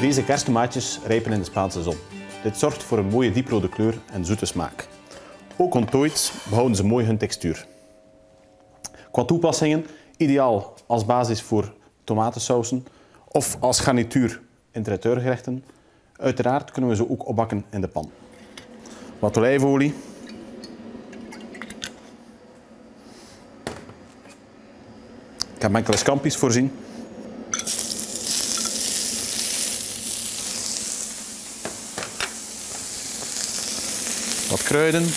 Deze kersttomaatjes rijpen in de Spaanse zon. Dit zorgt voor een mooie dieprode kleur en zoete smaak. Ook ontdooid behouden ze mooi hun textuur. Qua toepassingen, ideaal als basis voor tomatensausen of als garnituur in traiteurgerechten. Uiteraard kunnen we ze ook opbakken in de pan. Wat olijfolie. Ik heb enkele scampi's voorzien. Wat kruiden.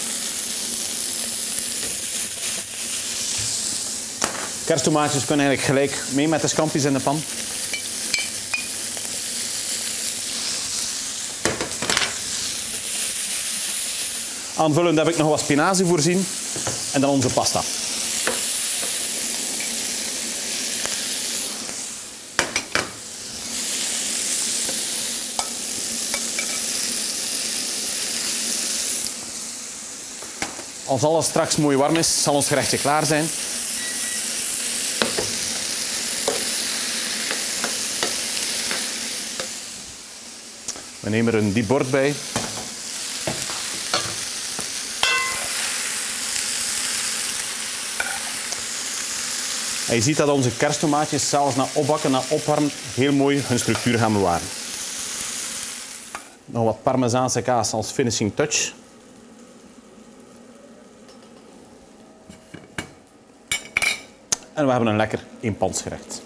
Kersttomaatjes kunnen eigenlijk gelijk mee met de scampi's in de pan. Aanvullend heb ik nog wat spinazie voorzien en dan onze pasta. Als alles straks mooi warm is, zal ons gerechtje klaar zijn. We nemen er een diep bord bij. En je ziet dat onze kersttomaatjes zelfs na opbakken, na opwarmen, heel mooi hun structuur gaan bewaren. Nog wat parmezaanse kaas als finishing touch. En we hebben een lekker eenpansgerecht.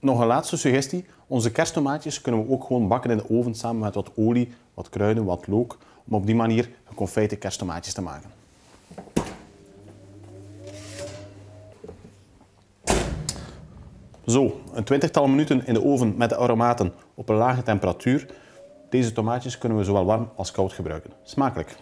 Nog een laatste suggestie. Onze kersttomaatjes kunnen we ook gewoon bakken in de oven samen met wat olie, wat kruiden, wat look. Om op die manier geconfijte kersttomaatjes te maken. Zo, een twintigtal minuten in de oven met de aromaten op een lage temperatuur. Deze tomaatjes kunnen we zowel warm als koud gebruiken. Smakelijk!